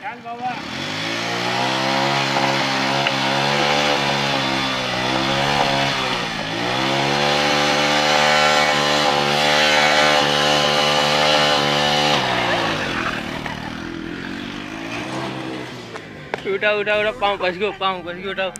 Gel baba. Udah, udah, udah, pang, pas gue, pang, pas gue, udah.